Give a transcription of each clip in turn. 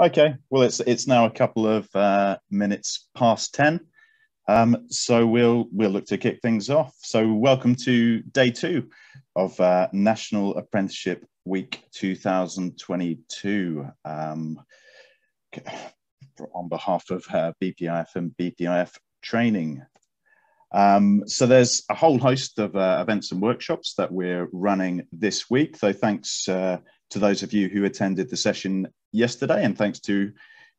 Okay, well, it's it's now a couple of uh, minutes past ten, um, so we'll we'll look to kick things off. So, welcome to day two of uh, National Apprenticeship Week 2022. Um, on behalf of uh, BPIF and BPIF Training. Um, so there's a whole host of uh, events and workshops that we're running this week. So thanks uh, to those of you who attended the session yesterday, and thanks to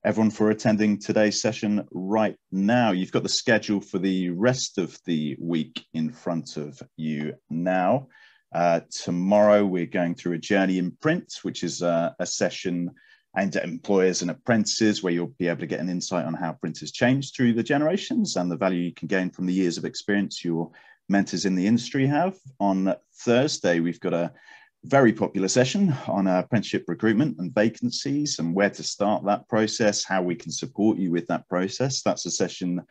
everyone for attending today's session right now. You've got the schedule for the rest of the week in front of you now. Uh, tomorrow, we're going through a journey in print, which is uh, a session aimed at employers and apprentices, where you'll be able to get an insight on how print has changed through the generations and the value you can gain from the years of experience your mentors in the industry have. On Thursday, we've got a very popular session on uh, apprenticeship recruitment and vacancies and where to start that process, how we can support you with that process. That's a session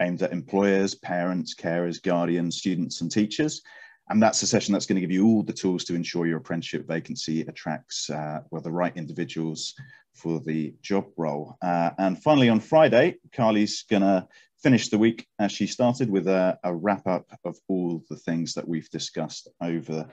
aimed at employers, parents, carers, guardians, students, and teachers. And that's a session that's going to give you all the tools to ensure your apprenticeship vacancy attracts uh, well, the right individuals for the job role. Uh, and finally, on Friday, Carly's going to finish the week as she started with a, a wrap up of all the things that we've discussed over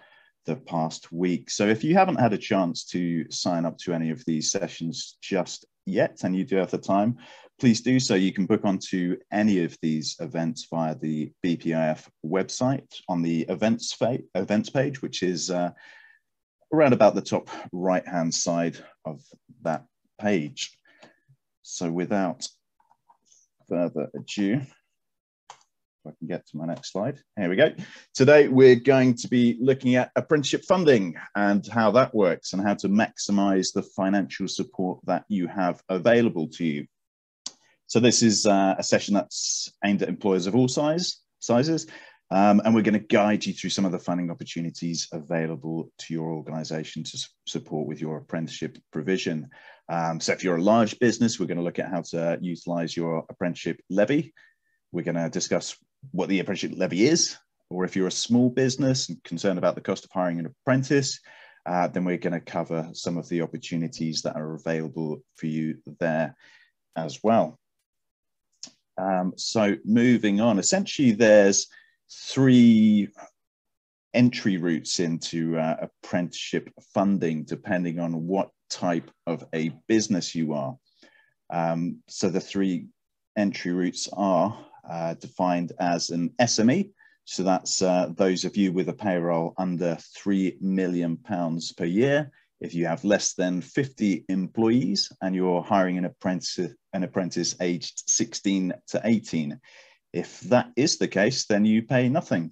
the past week. So if you haven't had a chance to sign up to any of these sessions just yet, and you do have the time, please do so. You can book onto any of these events via the BPIF website on the events, events page, which is uh, around about the top right hand side of that page. So without further ado, I can get to my next slide. Here we go. Today, we're going to be looking at apprenticeship funding and how that works and how to maximize the financial support that you have available to you. So this is uh, a session that's aimed at employers of all size, sizes, um, and we're going to guide you through some of the funding opportunities available to your organization to su support with your apprenticeship provision. Um, so if you're a large business, we're going to look at how to utilize your apprenticeship levy. We're going to discuss what the apprenticeship levy is, or if you're a small business and concerned about the cost of hiring an apprentice, uh, then we're going to cover some of the opportunities that are available for you there as well. Um, so moving on, essentially there's three entry routes into uh, apprenticeship funding, depending on what type of a business you are. Um, so the three entry routes are uh, defined as an SME. So that's uh, those of you with a payroll under £3 million per year. If you have less than 50 employees and you're hiring an apprentice, an apprentice aged 16 to 18, if that is the case, then you pay nothing,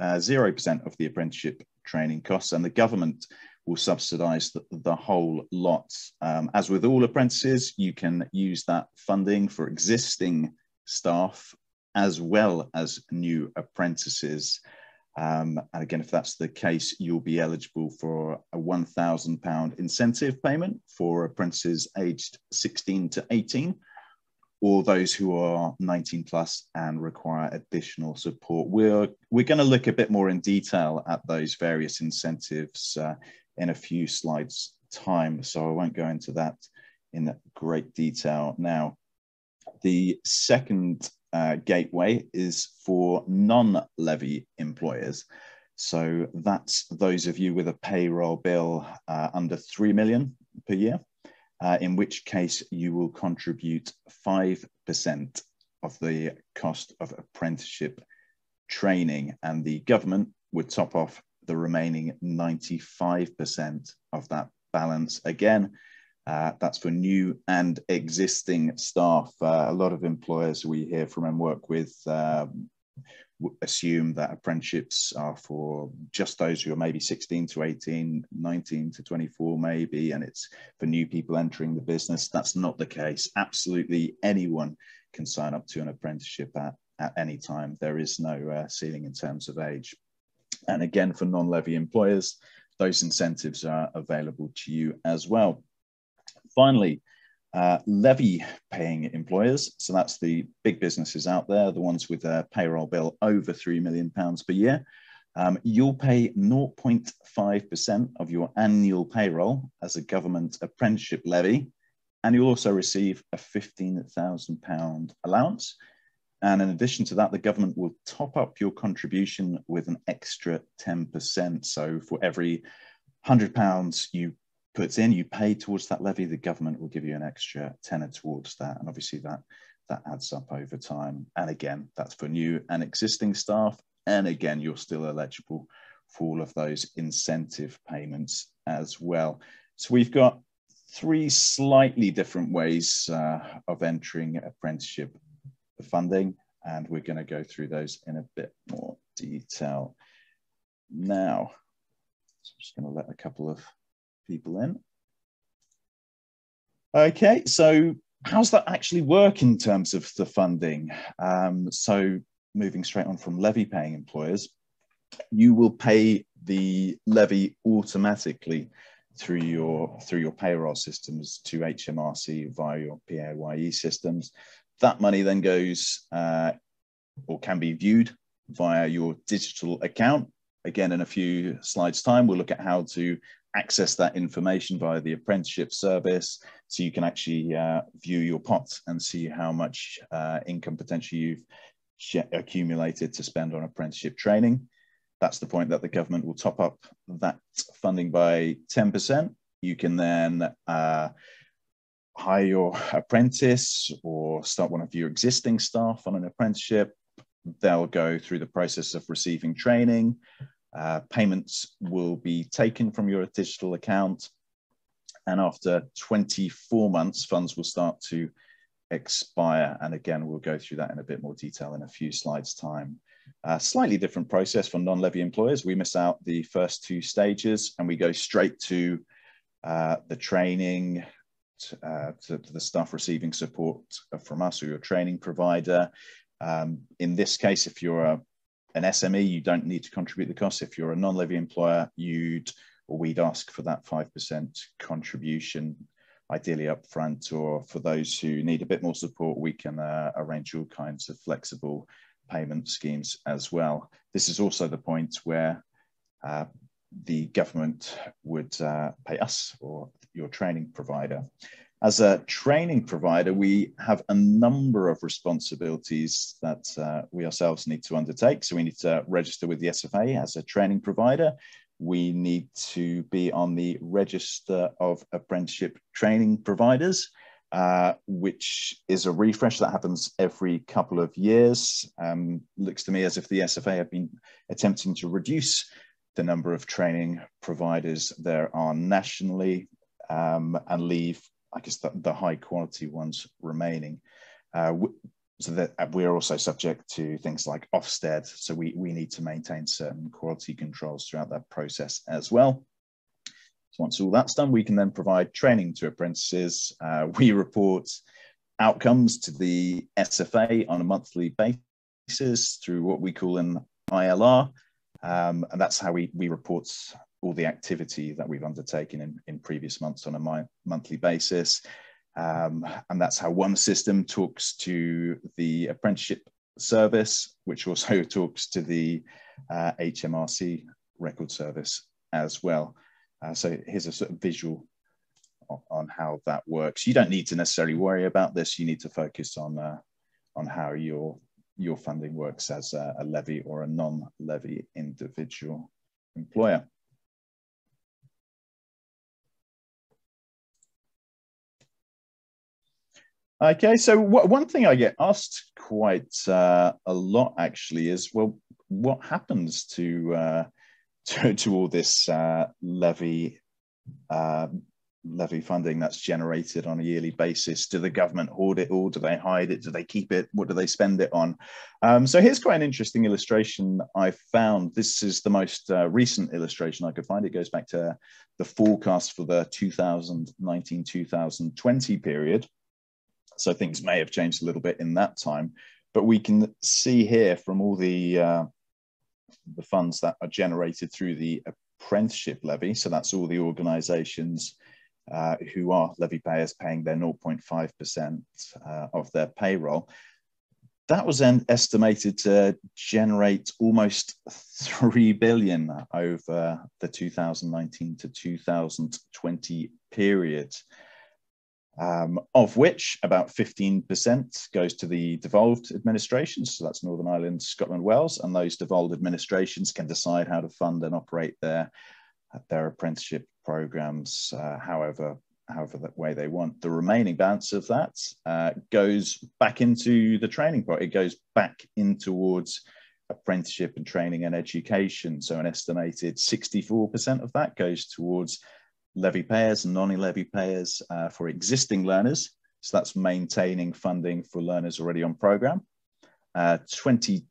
0% uh, of the apprenticeship training costs, and the government will subsidize the, the whole lot. Um, as with all apprentices, you can use that funding for existing staff as well as new apprentices. Um, and again, if that's the case, you'll be eligible for a £1,000 incentive payment for apprentices aged 16 to 18, or those who are 19 plus and require additional support. We're, we're going to look a bit more in detail at those various incentives uh, in a few slides time, so I won't go into that in great detail now. The second uh, gateway is for non-levy employers. So that's those of you with a payroll bill uh, under 3 million per year, uh, in which case you will contribute 5% of the cost of apprenticeship training and the government would top off the remaining 95% of that balance. Again, uh, that's for new and existing staff. Uh, a lot of employers we hear from and work with um, assume that apprenticeships are for just those who are maybe 16 to 18, 19 to 24, maybe, and it's for new people entering the business. That's not the case. Absolutely anyone can sign up to an apprenticeship at, at any time. There is no uh, ceiling in terms of age. And again, for non levy employers, those incentives are available to you as well. Finally, uh, levy paying employers. So that's the big businesses out there, the ones with a payroll bill over £3 million per year. Um, you'll pay 0.5% of your annual payroll as a government apprenticeship levy and you'll also receive a £15,000 allowance. And in addition to that, the government will top up your contribution with an extra 10%. So for every £100 you put in, you pay towards that levy, the government will give you an extra tenner towards that. And obviously that, that adds up over time. And again, that's for new and existing staff. And again, you're still eligible for all of those incentive payments as well. So we've got three slightly different ways uh, of entering apprenticeship funding, and we're going to go through those in a bit more detail now. So I'm just going to let a couple of people in. Okay, so how's that actually work in terms of the funding? Um, so moving straight on from levy paying employers, you will pay the levy automatically through your through your payroll systems to HMRC via your PAYE systems. That money then goes uh, or can be viewed via your digital account. Again, in a few slides time, we'll look at how to access that information via the apprenticeship service. So you can actually uh, view your pot and see how much uh, income potentially you've accumulated to spend on apprenticeship training. That's the point that the government will top up that funding by 10%. You can then uh, hire your apprentice or start one of your existing staff on an apprenticeship. They'll go through the process of receiving training. Uh, payments will be taken from your digital account. And after 24 months, funds will start to expire. And again, we'll go through that in a bit more detail in a few slides' time. Uh, slightly different process for non-levy employers. We miss out the first two stages and we go straight to uh, the training, uh, to, to, the staff receiving support from us or your training provider. Um, in this case, if you're a, an SME, you don't need to contribute the cost. If you're a non-levy employer, you'd or we'd ask for that 5% contribution, ideally upfront, or for those who need a bit more support, we can uh, arrange all kinds of flexible payment schemes as well. This is also the point where uh, the government would uh, pay us or your training provider. As a training provider, we have a number of responsibilities that uh, we ourselves need to undertake. So we need to register with the SFA as a training provider. We need to be on the register of apprenticeship training providers, uh, which is a refresh that happens every couple of years. Um, looks to me as if the SFA have been attempting to reduce the number of training providers there are nationally um, and leave, I guess, the, the, high quality ones remaining. Uh, so that uh, we're also subject to things like Ofsted. So we, we need to maintain certain quality controls throughout that process as well. So once all that's done, we can then provide training to apprentices. Uh, we report outcomes to the SFA on a monthly basis through what we call an ILR. Um, and that's how we, we report all the activity that we've undertaken in, in previous months on a monthly basis. Um, and that's how one system talks to the apprenticeship service, which also talks to the uh, HMRC record service as well. Uh, so here's a sort of visual on how that works. You don't need to necessarily worry about this. You need to focus on uh, on how your your funding works as a, a levy or a non-levy individual employer. Okay, so one thing I get asked quite uh, a lot actually is, well, what happens to uh, to, to, all this uh, levy uh, levy funding that's generated on a yearly basis? Do the government hoard it all? Do they hide it? Do they keep it? What do they spend it on? Um, so here's quite an interesting illustration I found. This is the most uh, recent illustration I could find. It goes back to the forecast for the 2019-2020 period. So things may have changed a little bit in that time, but we can see here from all the uh, the funds that are generated through the apprenticeship levy. So that's all the organisations uh, who are levy payers paying their 0.5% uh, of their payroll. That was then estimated to generate almost 3 billion over the 2019 to 2020 period. Um, of which about 15% goes to the devolved administrations. So that's Northern Ireland, Scotland, Wales, and those devolved administrations can decide how to fund and operate their, their apprenticeship programs uh, however, however that way they want. The remaining balance of that uh, goes back into the training part. It goes back in towards apprenticeship and training and education. So an estimated 64% of that goes towards levy payers and non-levy payers uh, for existing learners. So that's maintaining funding for learners already on program. 22%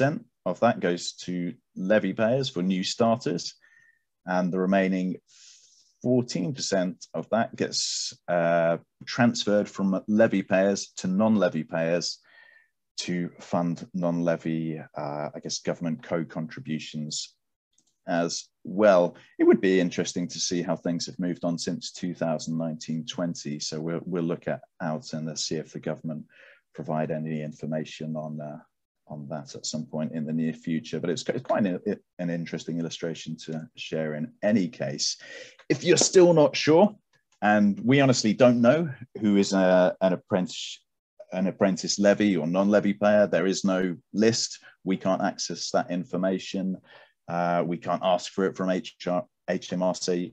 uh, of that goes to levy payers for new starters. And the remaining 14% of that gets uh, transferred from levy payers to non-levy payers to fund non-levy, uh, I guess, government co-contributions as well. It would be interesting to see how things have moved on since 2019-20. So we'll, we'll look at out and see if the government provide any information on uh, on that at some point in the near future. But it's, it's quite an, an interesting illustration to share in any case. If you're still not sure, and we honestly don't know who is a, an apprentice an apprentice levy or non-levy payer. There is no list. We can't access that information. Uh, we can't ask for it from HR, HMRC.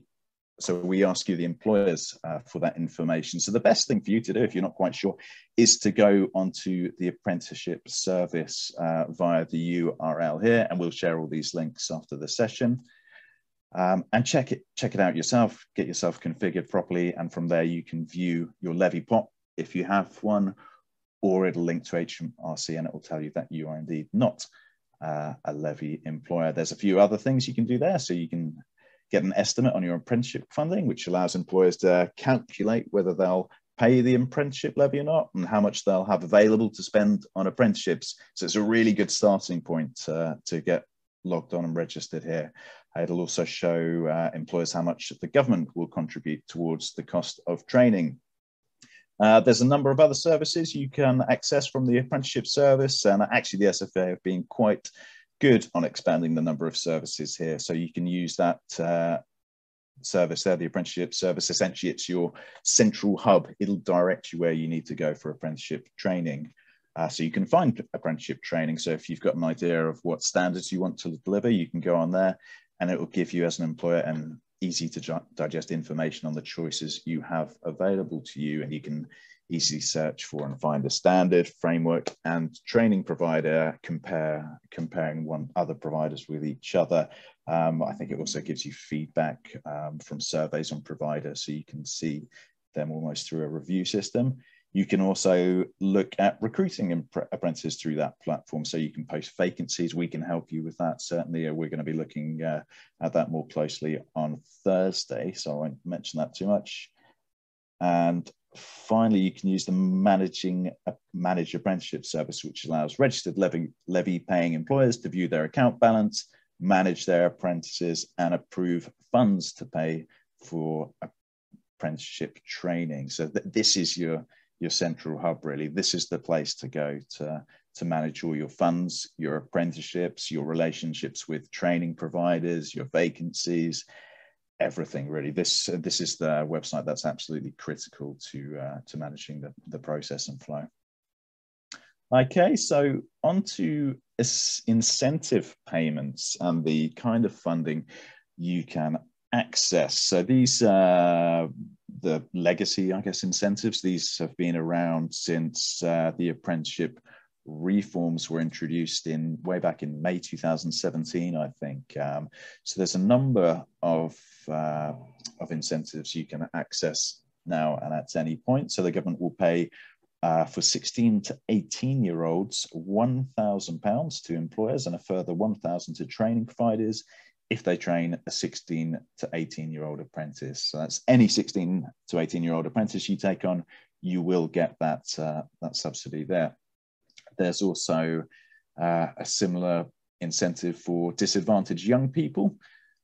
So we ask you, the employers, uh, for that information. So the best thing for you to do, if you're not quite sure, is to go onto the apprenticeship service uh, via the URL here, and we'll share all these links after the session. Um, and check it, check it out yourself, get yourself configured properly, and from there you can view your levy pot if you have one, or it'll link to HMRC and it will tell you that you are indeed not uh, a levy employer. There's a few other things you can do there. So you can get an estimate on your apprenticeship funding, which allows employers to calculate whether they'll pay the apprenticeship levy or not and how much they'll have available to spend on apprenticeships. So it's a really good starting point uh, to get logged on and registered here. It'll also show uh, employers how much the government will contribute towards the cost of training uh, there's a number of other services you can access from the apprenticeship service, and actually the SFA have been quite good on expanding the number of services here. So you can use that uh, service there, the apprenticeship service. Essentially, it's your central hub. It'll direct you where you need to go for apprenticeship training. Uh, so you can find apprenticeship training. So if you've got an idea of what standards you want to deliver, you can go on there and it will give you as an employer an easy to digest information on the choices you have available to you and you can easily search for and find a standard framework and training provider compare comparing one other providers with each other. Um, i think it also gives you feedback um, from surveys on providers so you can see them almost through a review system you can also look at recruiting apprentices through that platform. So you can post vacancies. We can help you with that. Certainly, uh, we're going to be looking uh, at that more closely on Thursday. So I won't mention that too much. And finally, you can use the managing uh, managed apprenticeship service, which allows registered levy, levy paying employers to view their account balance, manage their apprentices, and approve funds to pay for apprenticeship training. So th this is your your central hub really. This is the place to go to to manage all your funds your apprenticeships your relationships with training providers your vacancies everything really. This this is the website that's absolutely critical to uh, to managing the, the process and flow. Okay so on to incentive payments and the kind of funding you can access. So these uh, the legacy, I guess, incentives. These have been around since uh, the apprenticeship reforms were introduced in way back in May 2017, I think. Um, so there's a number of uh, of incentives you can access now and at any point. So the government will pay uh, for 16 to 18 year olds, £1,000 to employers and a further 1,000 to training providers if they train a 16 to 18 year old apprentice. So that's any 16 to 18 year old apprentice you take on, you will get that, uh, that subsidy there. There's also uh, a similar incentive for disadvantaged young people.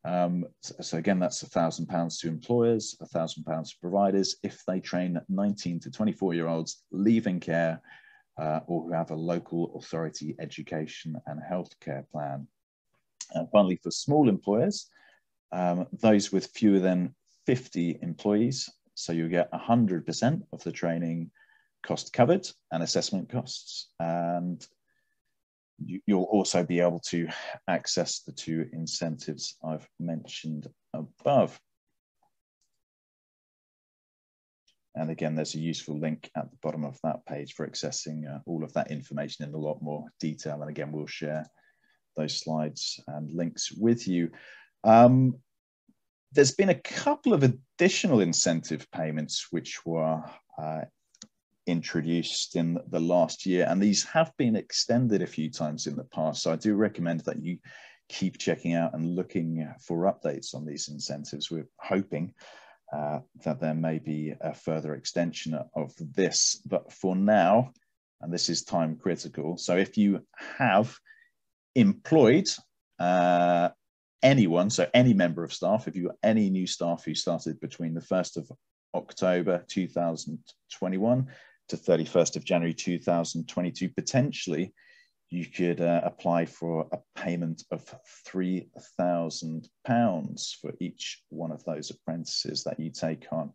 Um, so, again, that's a thousand pounds to employers, a thousand pounds to providers if they train 19 to 24 year olds leaving care uh, or who have a local authority education and healthcare plan. And finally, for small employers, um, those with fewer than 50 employees, So you get 100% of the training cost covered and assessment costs. And you, will also be able to access the two incentives I've mentioned above. And again, there's a useful link at the bottom of that page for accessing uh, all of that information in a lot more detail. And again, we'll share those slides and links with you. Um, there's been a couple of additional incentive payments which were uh, introduced in the last year, and these have been extended a few times in the past. So I do recommend that you keep checking out and looking for updates on these incentives. We're hoping uh, that there may be a further extension of this, but for now, and this is time critical. So if you have employed uh, anyone, so any member of staff, if you any new staff who started between the 1st of October 2021 to 31st of January 2022, potentially you could uh, apply for a payment of £3,000 for each one of those apprentices that you take on.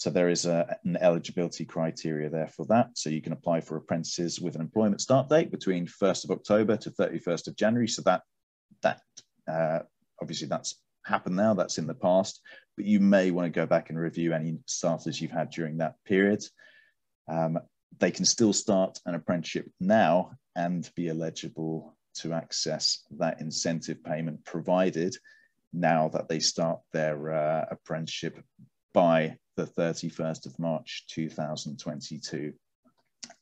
So there is a, an eligibility criteria there for that. So you can apply for apprentices with an employment start date between 1st of October to 31st of January. So that, that uh, obviously that's happened now, that's in the past, but you may want to go back and review any starters you've had during that period. Um, they can still start an apprenticeship now and be eligible to access that incentive payment provided now that they start their uh, apprenticeship by the 31st of March 2022.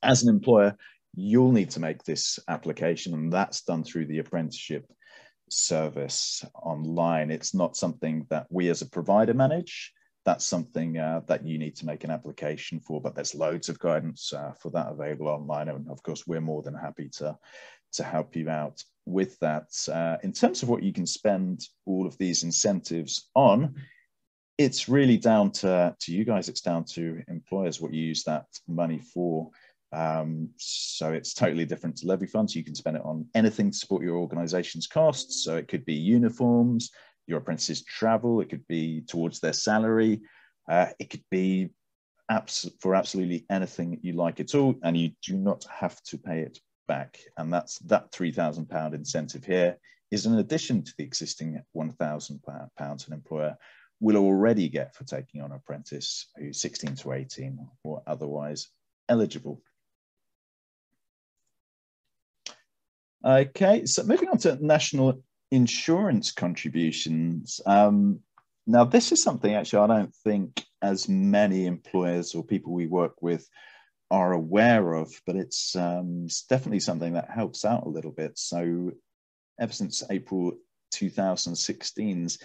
As an employer, you'll need to make this application, and that's done through the apprenticeship service online. It's not something that we as a provider manage. That's something uh, that you need to make an application for, but there's loads of guidance uh, for that available online. And of course, we're more than happy to, to help you out with that. Uh, in terms of what you can spend all of these incentives on, it's really down to, to you guys, it's down to employers what you use that money for. Um, so it's totally different to levy funds. You can spend it on anything to support your organization's costs. So it could be uniforms, your apprentices travel, it could be towards their salary, uh, it could be abs- for absolutely anything you like at all, and you do not have to pay it back. And that's that £3,000 incentive here is in addition to the existing £1,000 an employer will already get for taking on an apprentice who's 16 to 18 or otherwise eligible. Okay, so moving on to national insurance contributions. Um, now, this is something actually I don't think as many employers or people we work with are aware of, but it's, um, it's definitely something that helps out a little bit. So, ever since April 2016's,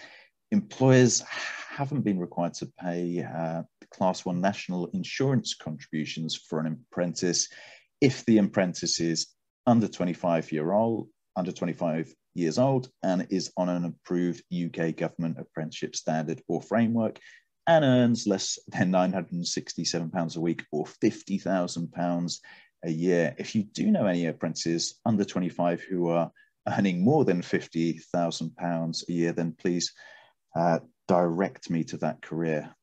employers haven't been required to pay uh, class one national insurance contributions for an apprentice if the apprentice is under 25 year old, under 25 years old, and is on an approved UK government apprenticeship standard or framework, and earns less than 967 pounds a week or 50,000 pounds a year. If you do know any apprentices under 25 who are earning more than 50,000 pounds a year, then please uh, direct me to that career.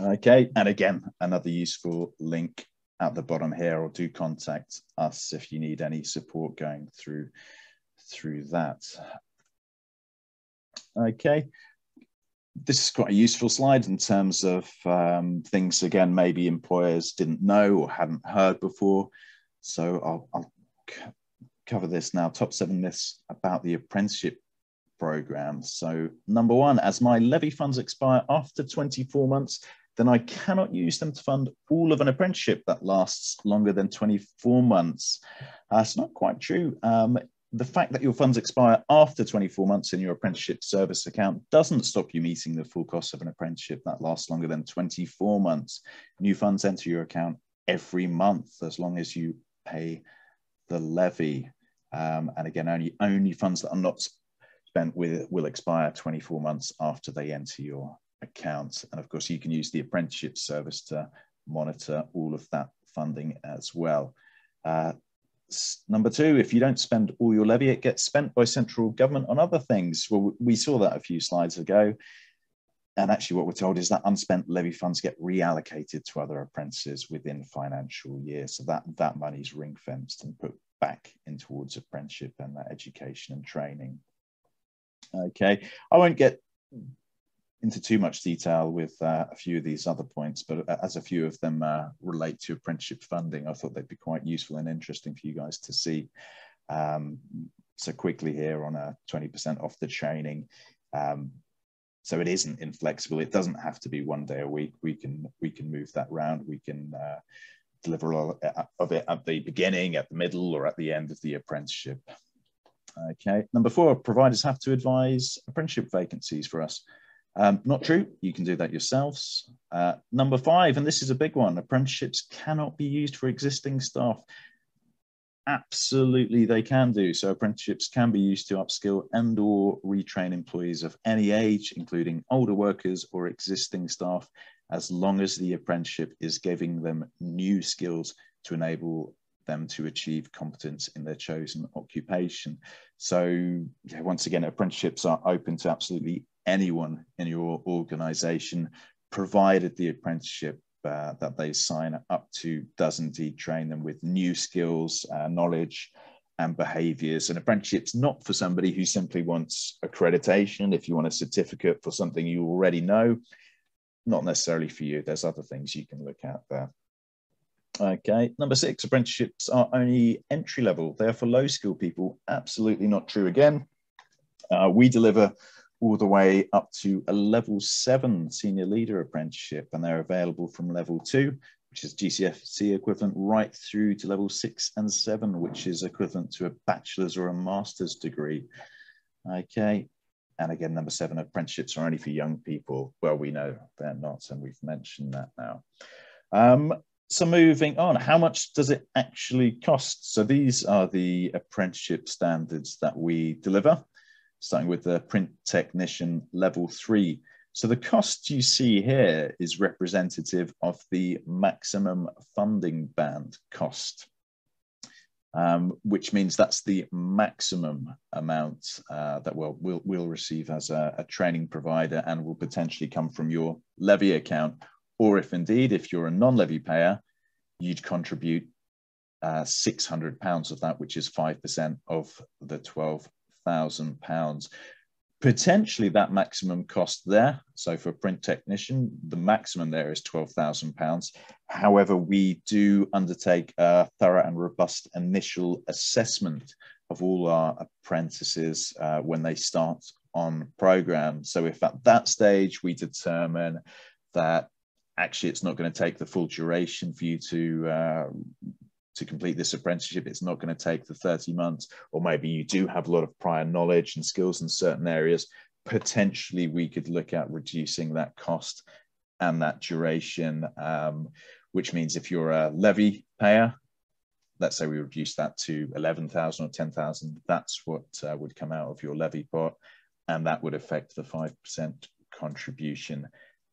Okay, and again, another useful link at the bottom here, or do contact us if you need any support going through through that. Okay, this is quite a useful slide in terms of um, things, again, maybe employers didn't know or hadn't heard before. So I'll, I'll cover this now, top seven myths about the apprenticeship program. So number one, as my levy funds expire after 24 months, then I cannot use them to fund all of an apprenticeship that lasts longer than 24 months. Uh, it's not quite true. Um, the fact that your funds expire after 24 months in your apprenticeship service account doesn't stop you meeting the full cost of an apprenticeship that lasts longer than 24 months. New funds enter your account every month as long as you pay the levy. Um, and again, only, only funds that are not spent with will expire 24 months after they enter your account. And of course, you can use the apprenticeship service to monitor all of that funding as well. Uh, number two, if you don't spend all your levy, it gets spent by central government on other things. Well, we saw that a few slides ago. and actually what we're told is that unspent levy funds get reallocated to other apprentices within financial year. So that, that money is ring fenced and put back in towards apprenticeship and education and training. Okay, I won't get into too much detail with uh, a few of these other points, but as a few of them uh, relate to apprenticeship funding, I thought they'd be quite useful and interesting for you guys to see. Um, so quickly here on a 20% off the training, um, so it isn't inflexible. It doesn't have to be one day a week. We can we can move that round. We can uh, deliver all of it at the beginning, at the middle, or at the end of the apprenticeship. Okay. Number four, providers have to advise apprenticeship vacancies for us. Um, not true. You can do that yourselves. Uh, number five, and this is a big one, apprenticeships cannot be used for existing staff. Absolutely, they can do. So apprenticeships can be used to upskill and or retrain employees of any age, including older workers or existing staff, as long as the apprenticeship is giving them new skills to enable them to achieve competence in their chosen occupation. So yeah, once again, apprenticeships are open to absolutely anyone in your organization, provided the apprenticeship uh, that they sign up to does indeed train them with new skills, uh, knowledge, and behaviors. And apprenticeship's not for somebody who simply wants accreditation. If you want a certificate for something you already know, not necessarily for you. There's other things you can look at there. Okay, number six, apprenticeships are only entry level. They're for low skill people. Absolutely not true again. Uh, we deliver all the way up to a level seven senior leader apprenticeship, and they're available from level two, which is GCSE equivalent, right through to level six and seven, which is equivalent to a bachelor's or a master's degree. Okay. And again, number seven, apprenticeships are only for young people. Well, we know they're not, and we've mentioned that now. Um, so moving on, how much does it actually cost? So these are the apprenticeship standards that we deliver starting with the print technician level three. So the cost you see here is representative of the maximum funding band cost, um, which means that's the maximum amount uh, that we'll, we'll, we'll, receive as a, a training provider and will potentially come from your levy account. Or if indeed, if you're a non-levy payer, you'd contribute uh, 600 pounds of that, which is 5% of the 12 thousand pounds. Potentially that maximum cost there. So for a print technician, the maximum there is twelve thousand pounds. However, we do undertake a thorough and robust initial assessment of all our apprentices uh, when they start on program. So if at that stage we determine that actually it's not going to take the full duration for you to uh, to complete this apprenticeship. It's not going to take the 30 months, or maybe you do have a lot of prior knowledge and skills in certain areas. Potentially, we could look at reducing that cost and that duration, um, which means if you're a levy payer, let's say we reduce that to 11,000 or 10,000, that's what uh, would come out of your levy pot, and that would affect the 5% contribution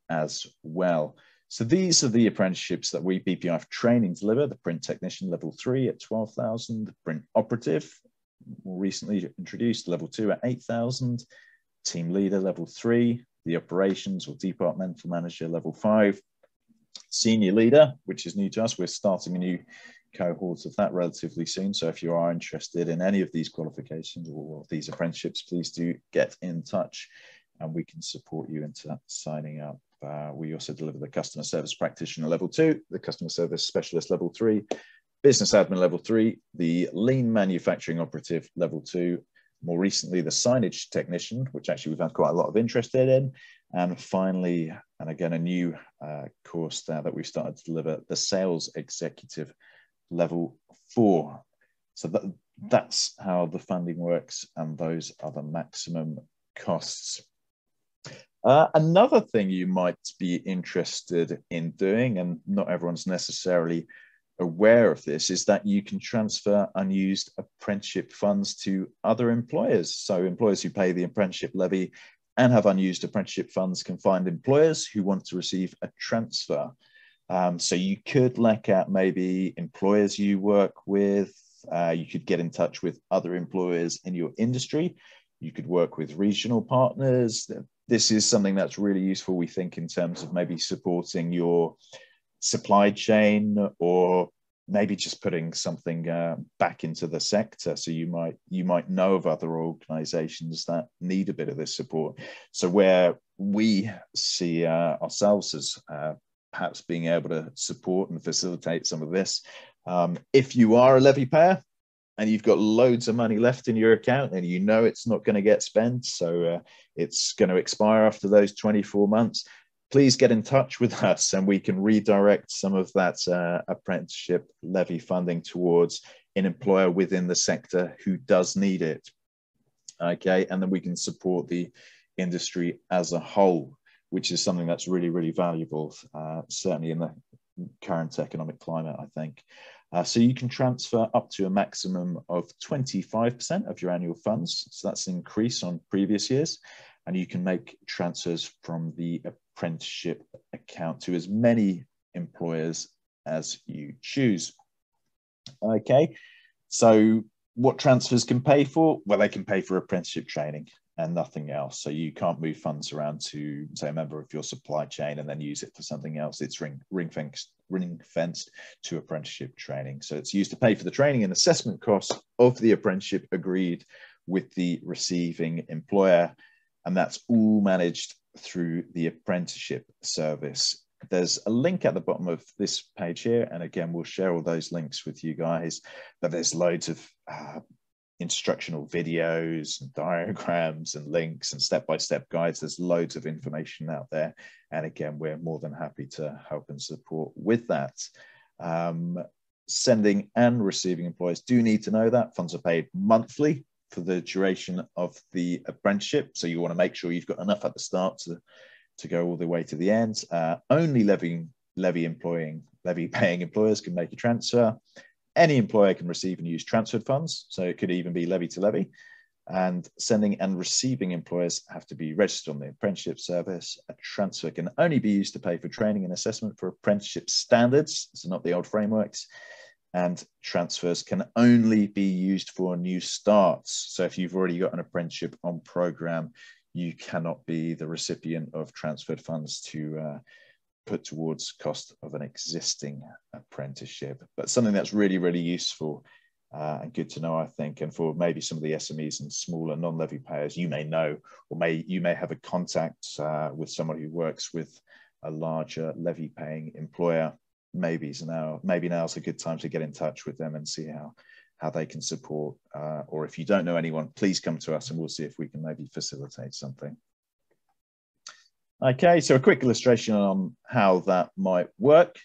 as well. So these are the apprenticeships that we BPIF training deliver, the print technician level three at 12,000, the print operative, more recently introduced level two at 8,000, team leader level three, the operations or departmental manager level five, senior leader, which is new to us. We're starting a new cohort of that relatively soon. So if you are interested in any of these qualifications or these apprenticeships, please do get in touch and we can support you into signing up. Uh, we also deliver the customer service practitioner level two, the customer service specialist level three, business admin level three, the lean manufacturing operative level two, more recently the signage technician, which actually we've had quite a lot of interest in, and finally, and again, a new uh, course there that we've started to deliver, the sales executive level four. So that, that's how the funding works, and those are the maximum costs. Uh, another thing you might be interested in doing, and not everyone's necessarily aware of this, is that you can transfer unused apprenticeship funds to other employers. So, employers who pay the apprenticeship levy and have unused apprenticeship funds can find employers who want to receive a transfer. Um, so, you could look at maybe employers you work with, uh, you could get in touch with other employers in your industry you could work with regional partners. This is something that's really useful, we think, in terms of maybe supporting your supply chain or maybe just putting something uh, back into the sector. So you might you might know of other organizations that need a bit of this support. So where we see uh, ourselves as uh, perhaps being able to support and facilitate some of this um, if you are a levy payer and you've got loads of money left in your account and you know it's not going to get spent so uh, it's going to expire after those 24 months please get in touch with us and we can redirect some of that uh, apprenticeship levy funding towards an employer within the sector who does need it. Okay, and then we can support the industry as a whole, which is something that's really, really valuable, uh, certainly in the current economic climate, I think. Uh, so you can transfer up to a maximum of 25% of your annual funds. So that's an increase on previous years. And you can make transfers from the apprenticeship account to as many employers as you choose. Okay, so what transfers can pay for? Well, they can pay for apprenticeship training and nothing else. So you can't move funds around to, say, a member of your supply chain and then use it for something else. It's ring, ring, fenced, ring fenced to apprenticeship training. So it's used to pay for the training and assessment costs of the apprenticeship agreed with the receiving employer. And that's all managed through the apprenticeship service. There's a link at the bottom of this page here. And again, we'll share all those links with you guys. But there's loads of uh, instructional videos and diagrams and links and step-by-step guides. There's loads of information out there. And again, we're more than happy to help and support with that. Um, sending and receiving employers do need to know that funds are paid monthly for the duration of the apprenticeship. So you want to make sure you've got enough at the start to, to go all the way to the end. Uh, only levy, levy employing, levy paying employers can make a transfer. Any employer can receive and use transferred funds. So it could even be levy to levy. And sending and receiving employers have to be registered on the apprenticeship service. A transfer can only be used to pay for training and assessment for apprenticeship standards, so not the old frameworks and transfers can only be used for new starts. So if you've already got an apprenticeship on program, you cannot be the recipient of transferred funds to uh, put towards cost of an existing apprenticeship. But something that's really, really useful uh, and good to know, I think. And for maybe some of the SMEs and smaller non-levy payers, you may know, or may you may have a contact uh, with someone who works with a larger levy-paying employer maybe now maybe now's a good time to get in touch with them and see how how they can support uh, or if you don't know anyone please come to us and we'll see if we can maybe facilitate something okay so a quick illustration on how that might work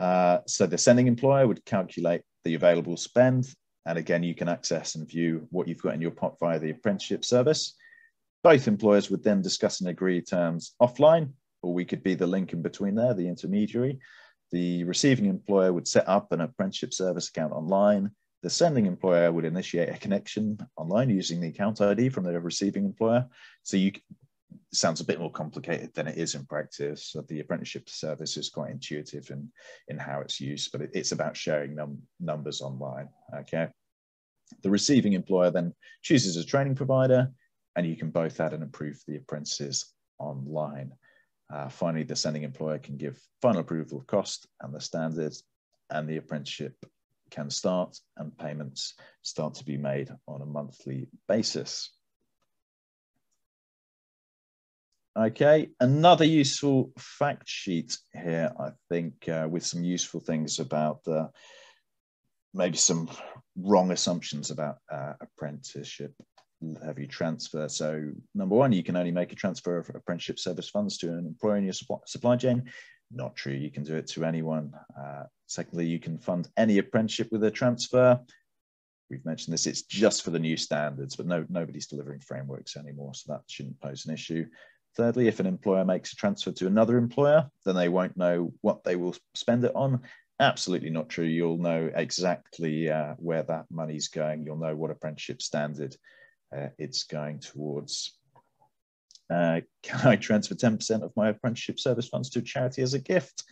uh, so the sending employer would calculate the available spend and again you can access and view what you've got in your pot via the apprenticeship service both employers would then discuss and agree terms offline or we could be the link in between there the intermediary the receiving employer would set up an apprenticeship service account online. The sending employer would initiate a connection online using the account ID from the receiving employer. So you sounds a bit more complicated than it is in practice. So the apprenticeship service is quite intuitive in, in how it's used, but it, it's about sharing num numbers online. Okay. The receiving employer then chooses a training provider, and you can both add and approve the apprentices online. Uh, finally, the sending employer can give final approval of cost and the standards, and the apprenticeship can start and payments start to be made on a monthly basis. Okay, another useful fact sheet here, I think, uh, with some useful things about uh, maybe some wrong assumptions about uh, apprenticeship levy transfer. So number one, you can only make a transfer of apprenticeship service funds to an employer in your supply, chain. Not true. You can do it to anyone. Uh, secondly, you can fund any apprenticeship with a transfer. We've mentioned this. It's just for the new standards, but no, nobody's delivering frameworks anymore, so that shouldn't pose an issue. Thirdly, if an employer makes a transfer to another employer, then they won't know what they will spend it on. Absolutely not true. You'll know exactly uh, where that money's going. You'll know what apprenticeship standard uh, it's going towards. Uh, can I transfer 10% of my apprenticeship service funds to charity as a gift?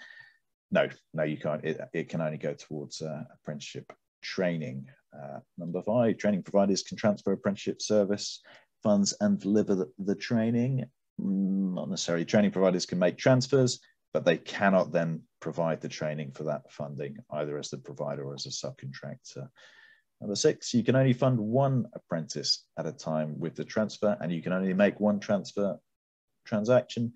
No, no, you can't. It, it can only go towards uh, apprenticeship training. Uh, number five, training providers can transfer apprenticeship service funds and deliver the, the training. Not necessarily training providers can make transfers, but they cannot then provide the training for that funding, either as the provider or as a subcontractor. Number six, you can only fund one apprentice at a time with the transfer, and you can only make one transfer transaction.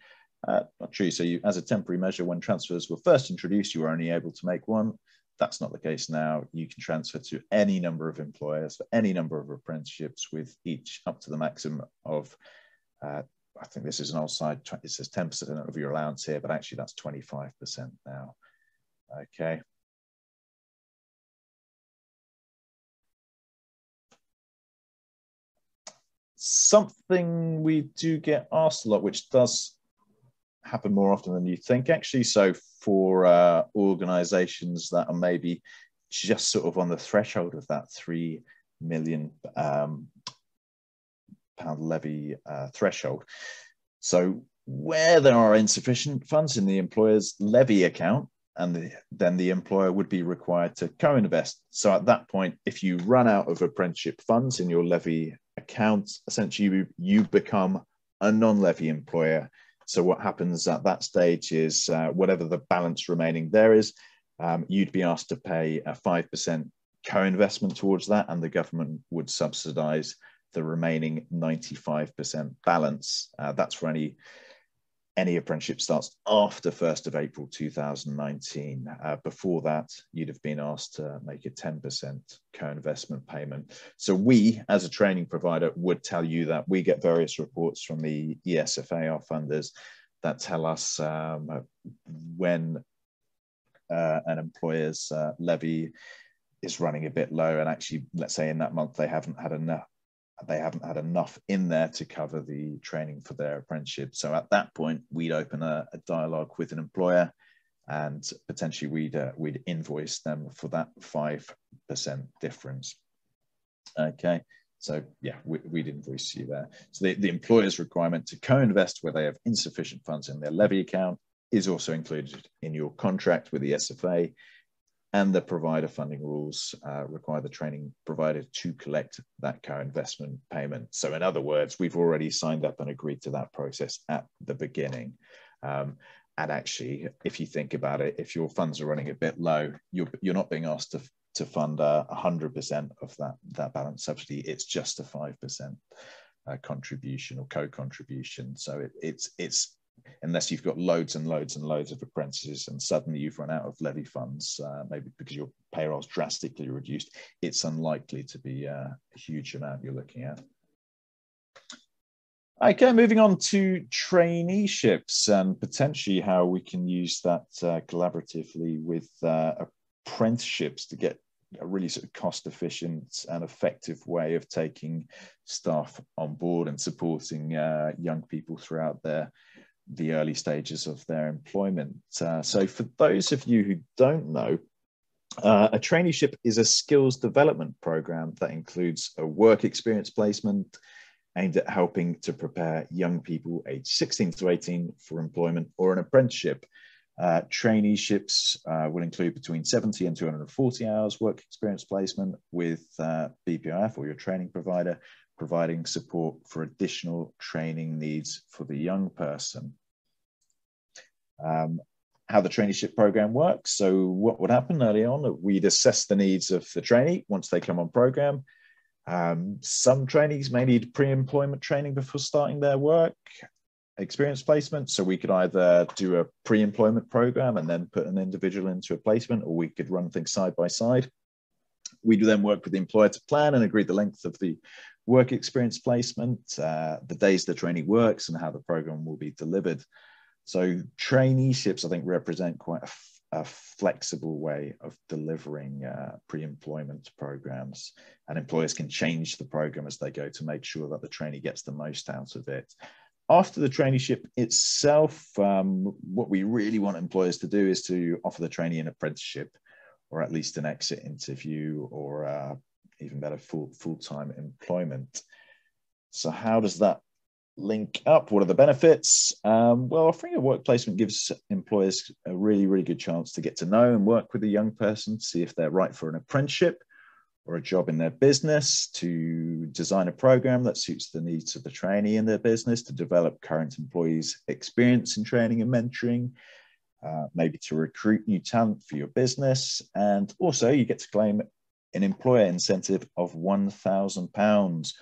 Uh, not true. So, you, as a temporary measure, when transfers were first introduced, you were only able to make one. That's not the case now. You can transfer to any number of employers for any number of apprenticeships with each up to the maximum of uh, I think this is an old side, it says 10% of your allowance here, but actually that's 25% now. Okay. Something we do get asked a lot, which does happen more often than you think, actually. So for uh, organizations that are maybe just sort of on the threshold of that 3 million um, pound levy uh, threshold. So where there are insufficient funds in the employer's levy account, and the, then the employer would be required to co-invest. So at that point, if you run out of apprenticeship funds in your levy account, essentially you, you become a non-levy employer. So what happens at that stage is uh, whatever the balance remaining there is, um, you'd be asked to pay a 5% co-investment towards that and the government would subsidize the remaining 95% balance. Uh, that's for any any apprenticeship starts after 1st of April 2019. Uh, before that, you'd have been asked to make a 10% co-investment payment. So we, as a training provider, would tell you that we get various reports from the ESFA, our funders, that tell us um, when uh, an employer's uh, levy is running a bit low and actually let's say in that month they haven't had enough they haven't had enough in there to cover the training for their apprenticeship. So at that point, we'd open a, a dialogue with an employer, and potentially we'd uh, we'd invoice them for that five percent difference. Okay, so yeah, we, would invoice you there. So the, the employer's requirement to co-invest where they have insufficient funds in their levy account is also included in your contract with the SFA and the provider funding rules uh, require the training provider to collect that co-investment payment. So in other words, we've already signed up and agreed to that process at the beginning. Um, and actually, if you think about it, if your funds are running a bit low, you're, you're not being asked to, to fund uh, 100% of that, that balance subsidy. It's just a 5% uh, contribution or co-contribution. So it, it's, it's unless you've got loads and loads and loads of apprentices and suddenly you've run out of levy funds, uh, maybe because your payroll's drastically reduced, it's unlikely to be uh, a huge amount you're looking at. Okay, moving on to traineeships and potentially how we can use that uh, collaboratively with uh, apprenticeships to get a really sort of cost efficient and effective way of taking staff on board and supporting uh, young people throughout their the early stages of their employment. Uh, so, for those of you who don't know, uh, a traineeship is a skills development program that includes a work experience placement aimed at helping to prepare young people aged 16 to 18 for employment or an apprenticeship. Uh, traineeships uh, will include between 70 and 240 hours work experience placement with uh, BPIF or your training provider providing support for additional training needs for the young person. Um, how the traineeship program works. So, what would happen early on? We'd assess the needs of the trainee once they come on program. Um, some trainees may need pre employment training before starting their work experience placement. So, we could either do a pre employment program and then put an individual into a placement, or we could run things side by side. We do then work with the employer to plan and agree the length of the work experience placement, uh, the days the trainee works, and how the program will be delivered. So traineeships, I think, represent quite a, flexible way of delivering uh, pre-employment programs, and employers can change the program as they go to make sure that the trainee gets the most out of it. After the traineeship itself, um, what we really want employers to do is to offer the trainee an apprenticeship, or at least an exit interview, or uh, even better, full full time employment. So how does that link up. What are the benefits? Um, well, offering a work placement gives employers a really, really good chance to get to know and work with a young person, see if they're right for an apprenticeship or a job in their business, to design a program that suits the needs of the trainee in their business, to develop current employees' experience in training and mentoring, uh, maybe to recruit new talent for your business. And also, you get to claim an employer incentive of £1,000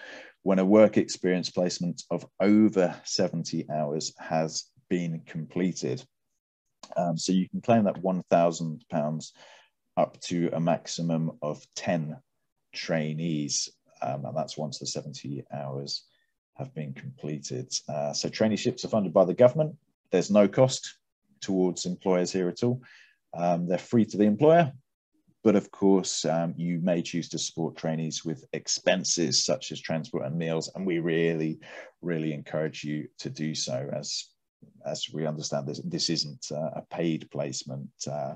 when a work experience placement of over 70 hours has been completed. Um, so you can claim that £1,000 up to a maximum of 10 trainees, um, and that's once the 70 hours have been completed. Uh, so traineeships are funded by the government. There's no cost towards employers here at all. Um, they're free to the employer, but of course, um, you may choose to support trainees with expenses such as transport and meals, and we really, really encourage you to do so. As as we understand this, this isn't uh, a paid placement. Uh,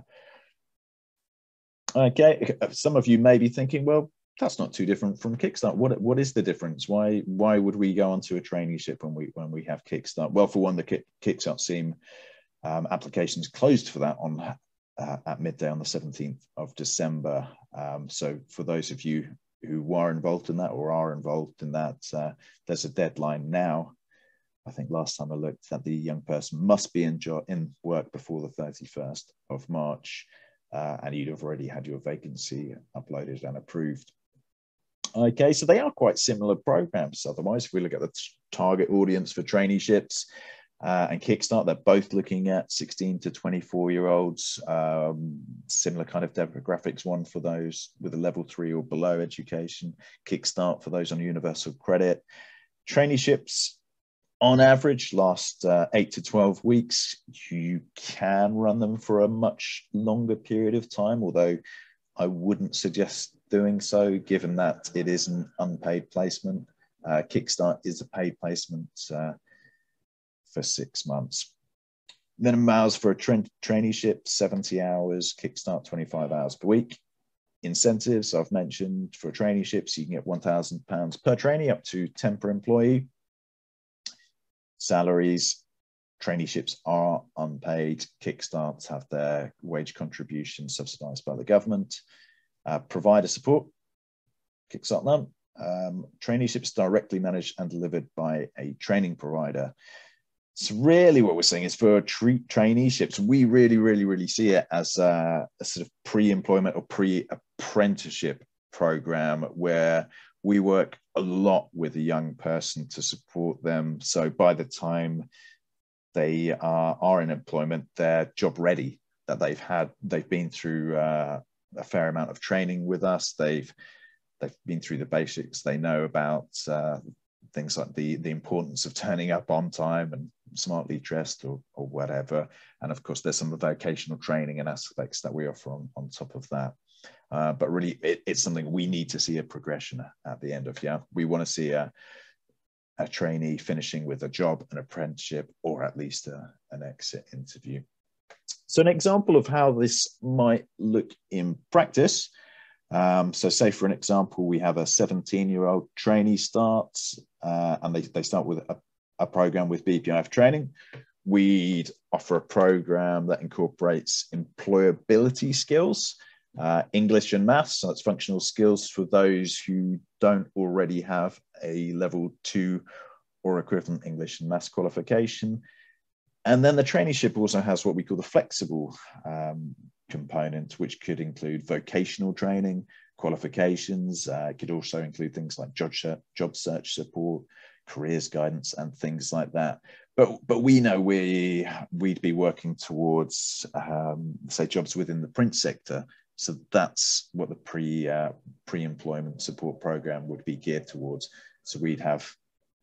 okay, some of you may be thinking, well, that's not too different from Kickstart. What what is the difference? Why why would we go onto a traineeship when we when we have Kickstart? Well, for one, the Kick, Kickstart scheme um, applications closed for that on uh, at midday on the 17th of December. Um, so for those of you who were involved in that or are involved in that, uh, there's a deadline now. I think last time I looked that the young person must be in, in work before the 31st of March, uh, and you'd have already had your vacancy uploaded and approved. Okay, so they are quite similar programs. Otherwise, if we look at the target audience for traineeships, uh, and Kickstart. They're both looking at 16 to 24 year olds, um, similar kind of demographics, one for those with a level three or below education, Kickstart for those on universal credit. Traineeships on average last uh, eight to 12 weeks. You can run them for a much longer period of time, although I wouldn't suggest doing so given that it is an unpaid placement. Uh, Kickstart is a paid placement. For six months. Minimum hours for a tra- traineeship 70 hours, kickstart 25 hours per week. Incentives I've mentioned for traineeships, you can get £1,000 per trainee up to 10 per employee. Salaries, traineeships are unpaid. Kickstarts have their wage contribution subsidised by the government. Uh, provider support, Kickstart them. Um, traineeships directly managed and delivered by a training provider. So really what we're saying is for treat traineeships, we really, really, really see it as a, a sort of pre-employment or pre-apprenticeship program where we work a lot with a young person to support them. So by the time they are, are in employment, they're job ready, that they've had, they've been through uh, a fair amount of training with us. They've they've been through the basics. They know about uh, things like the the importance of turning up on time and smartly dressed or, or whatever. And of course, there's some vocational training and aspects that we offer on, on top of that. Uh, but really, it, it's something we need to see a progression at the end of. Yeah, we want to see a, a trainee finishing with a job, an apprenticeship, or at least a, an exit interview. So, an example of how this might look in practice. Um, so, say for an example, we have a 17 year old trainee starts uh, and they, they start with a a program with BPIF training. We'd offer a program that incorporates employability skills, uh, English and maths, so that's functional skills for those who don't already have a level two or equivalent English and maths qualification. And then the traineeship also has what we call the flexible um, component, which could include vocational training, qualifications. Uh, it could also include things like job, job search support, careers guidance and things like that. But but we know we we'd be working towards um, say jobs within the print sector. So that's what the pre uh, pre employment support program would be geared towards. So we'd have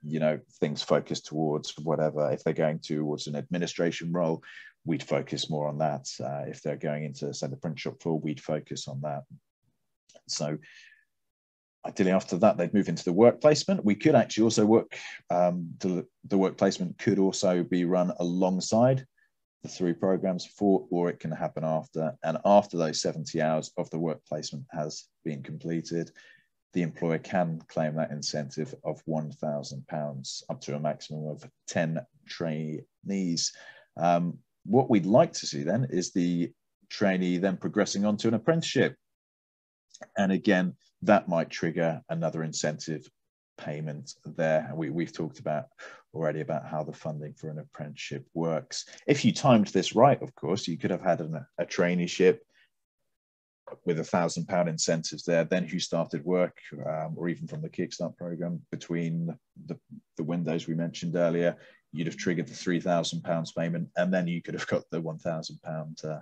you know things focused towards whatever if they're going towards an administration role we'd focus more on that. Uh, if they're going into say the print shop floor we'd focus on that. So ideally after that they'd move into the work placement. We could actually also work um, the, the work placement could also be run alongside the three programs for or it can happen after. And after those 70 hours of the work placement has been completed the employer can claim that incentive of £1,000 up to a maximum of 10 trainees. Um, what we'd like to see then is the trainee then progressing on to an apprenticeship. And again, that might trigger another incentive payment there. And we, we've talked about already about how the funding for an apprenticeship works. If you timed this right, of course, you could have had an, a traineeship with a thousand pound incentives there, then who started work, um, or even from the Kickstart program between the, the windows we mentioned earlier, you'd have triggered the three thousand pounds payment, and then you could have got the one thousand pound uh,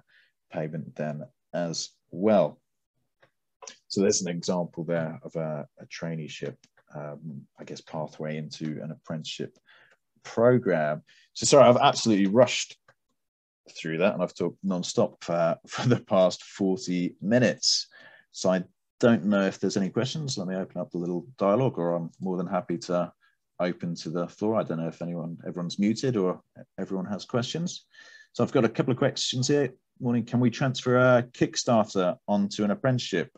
payment then as well. So there's an example there of a, a traineeship, um, I guess, pathway into an apprenticeship program. So sorry, I've absolutely rushed through that and I've talked non-stop for, for the past 40 minutes. So I don't know if there's any questions. Let me open up the little dialogue or I'm more than happy to open to the floor. I don't know if anyone, everyone's muted or everyone has questions. So I've got a couple of questions here. Morning, can we transfer a Kickstarter onto an apprenticeship?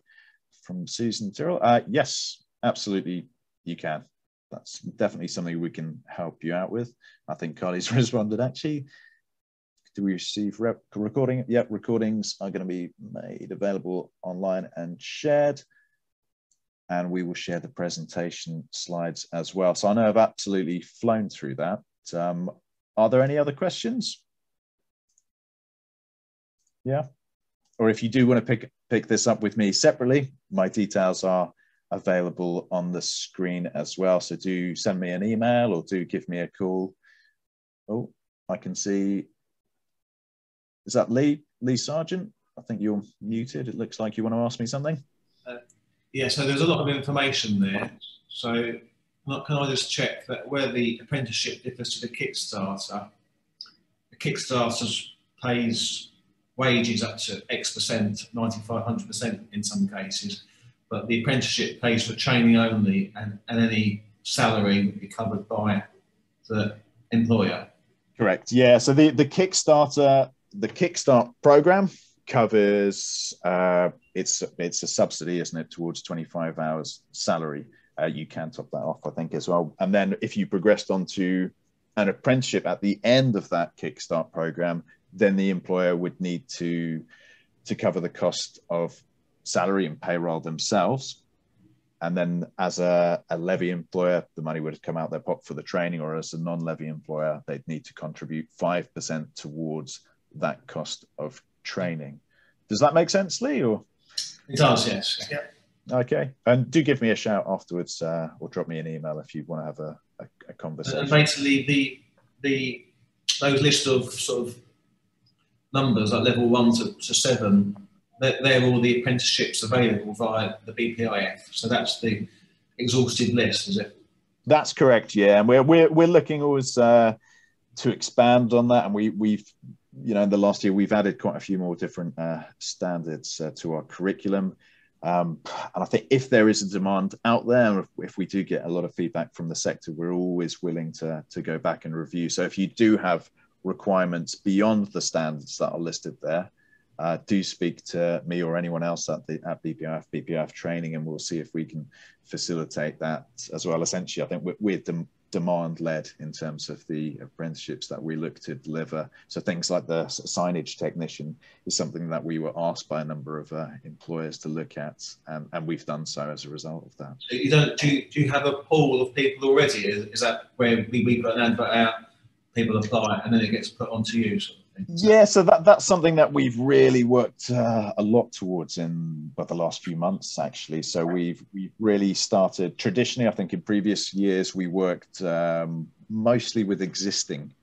From Susan Tyrrell. Uh, yes, absolutely you can. That's definitely something we can help you out with. I think Carly's responded actually. Do we receive rep- recording? Yep, recordings are going to be made available online and shared. And we will share the presentation slides as well. So I know I've absolutely flown through that. Um, are there any other questions? Yeah. Or if you do want to pick pick this up with me separately, my details are available on the screen as well. So do send me an email or do give me a call. Oh, I can see. Is that Lee Lee Sargent? I think you're muted. It looks like you want to ask me something. Uh, yeah. So there's a lot of information there. So can I just check that where the apprenticeship differs to the Kickstarter? The Kickstarter pays wages up to X percent, 95, 100% in some cases, but the apprenticeship pays for training only and, and any salary would be covered by the employer. Correct. Yeah. So the, the Kickstarter, the Kickstart program covers uh, it's it's a subsidy, isn't it, towards 25 hours salary. Uh, you can top that off, I think, as well. And then if you progressed onto an apprenticeship at the end of that Kickstart program, then the employer would need to to cover the cost of salary and payroll themselves. And then as a, a levy employer, the money would come out their pocket for the training, or as a non-levy employer, they'd need to contribute 5% towards that cost of training. Does that make sense, Lee? Or it does, yes. Yeah. Okay. And do give me a shout afterwards uh, or drop me an email if you want to have a, a, a conversation. And basically the the those list of sort of numbers, like level one to, to seven, they're, they're, all the apprenticeships available via the BPIF. So that's the exhaustive list, is it? That's correct. Yeah, and we're we're we're looking always uh, to expand on that, and we we've you know in the last year we've added quite a few more different uh, standards uh, to our curriculum. Um, and I think if there is a demand out there, if, if, we do get a lot of feedback from the sector, we're always willing to, to go back and review. So if you do have requirements beyond the standards that are listed there, uh, do speak to me or anyone else at the at BPIF BPIF training, and we'll see if we can facilitate that as well. Essentially, I think we're, we're demand led in terms of the apprenticeships that we look to deliver. So things like the signage technician is something that we were asked by a number of uh, employers to look at, and, and we've done so as a result of that. You don't do you, do you have a pool of people already? Is, is that where we, we put an advert out? people apply and then it gets put onto you sort of yeah so that that's something that we've really worked uh, a lot towards in but the last few months actually so we've we've really started traditionally i think in previous years we worked um, mostly with existing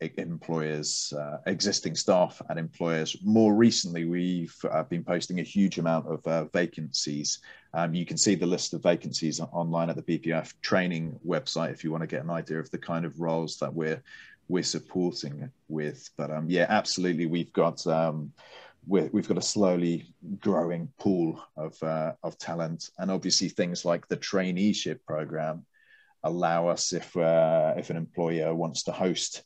employers, uh, existing staff and employers. More recently, we've uh, been posting a huge amount of uh, vacancies. Um, you can see the list of vacancies online at the BPIF training website if you want to get an idea of the kind of roles that we're we're supporting with. But um, yeah, absolutely, we've got. Um, we have got a slowly growing pool of, uh, of talent, and obviously things like the traineeship program allow us if uh, if an employer wants to host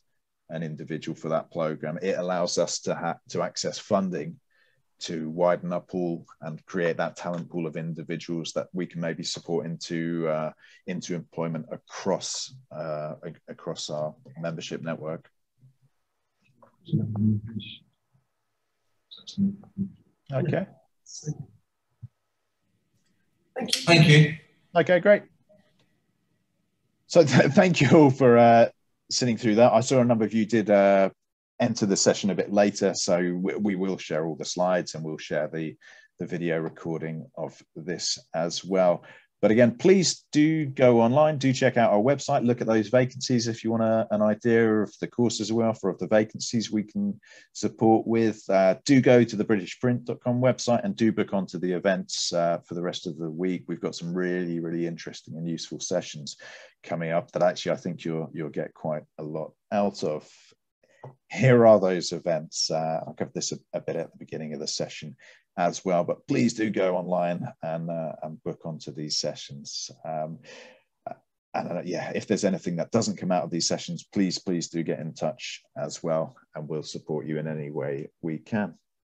an individual for that program. It allows us to have to access funding to widen our pool and create that talent pool of individuals that we can maybe support into uh, into employment across uh, across our membership network. Okay. Thank you. Thank you. Okay, great. So th thank you all for uh, sitting through that. I saw a number of you did uh, enter the session a bit later, so we, we, will share all the slides and we'll share the, the video recording of this as well. But again, please do go online, do check out our website, look at those vacancies if you want a, an idea of the courses we offer, of the vacancies we can support with. Uh, do go to the britishprint.com website and do book onto the events uh, for the rest of the week. We've got some really, really interesting and useful sessions coming up that actually I think you'll, you'll get quite a lot out of here are those events. Uh, I'll cover this a, a, bit at the beginning of the session as well. But please do go online and, uh, and book onto these sessions. Um, and uh, yeah, if there's anything that doesn't come out of these sessions, please, please do get in touch as well, and we'll support you in any way we can.